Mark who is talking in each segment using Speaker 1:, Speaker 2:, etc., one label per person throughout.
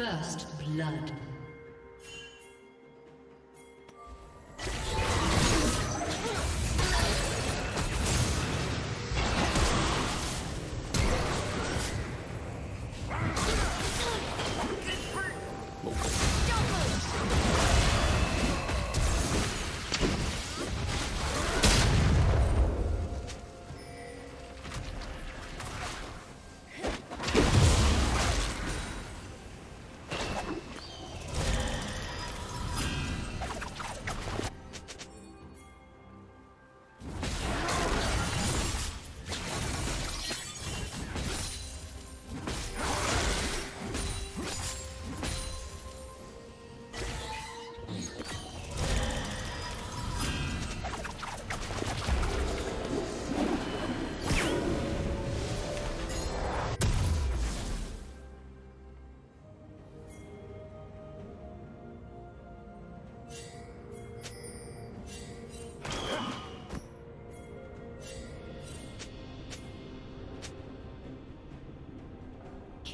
Speaker 1: First blood.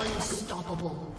Speaker 1: Unstoppable.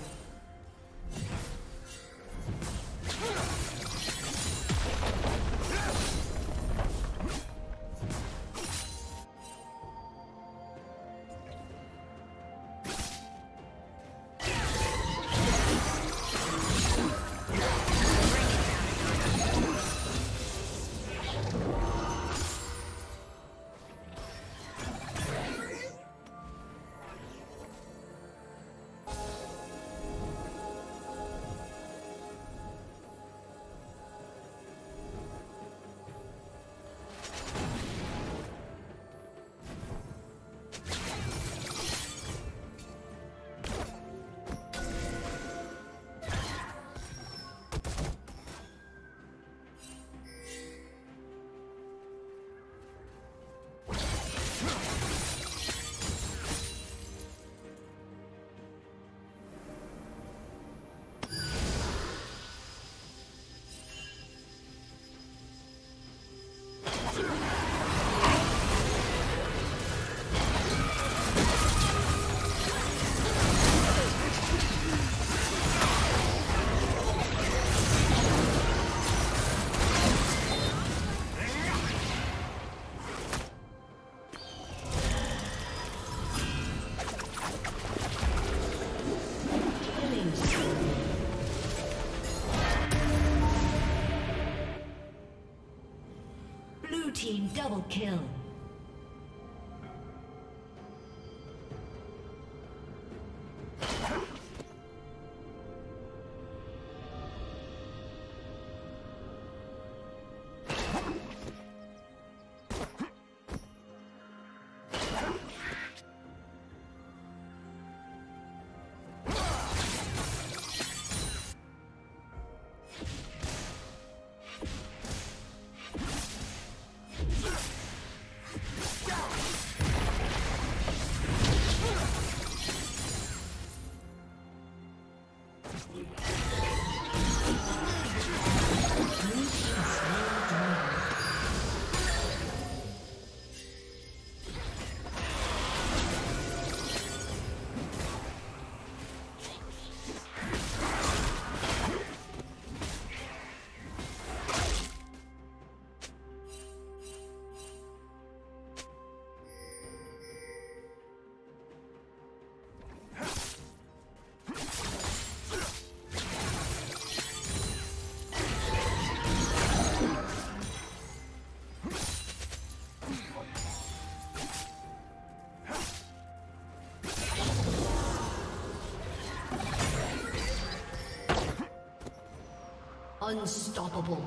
Speaker 1: Double kill. Unstoppable.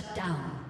Speaker 1: Shut down.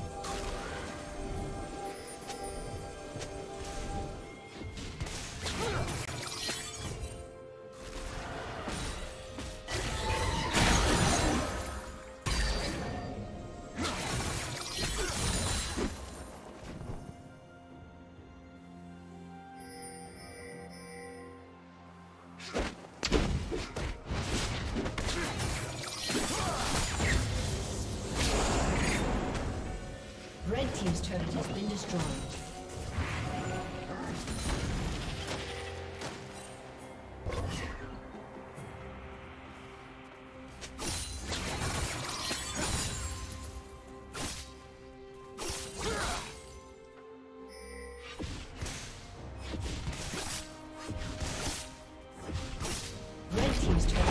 Speaker 2: team's
Speaker 1: turret.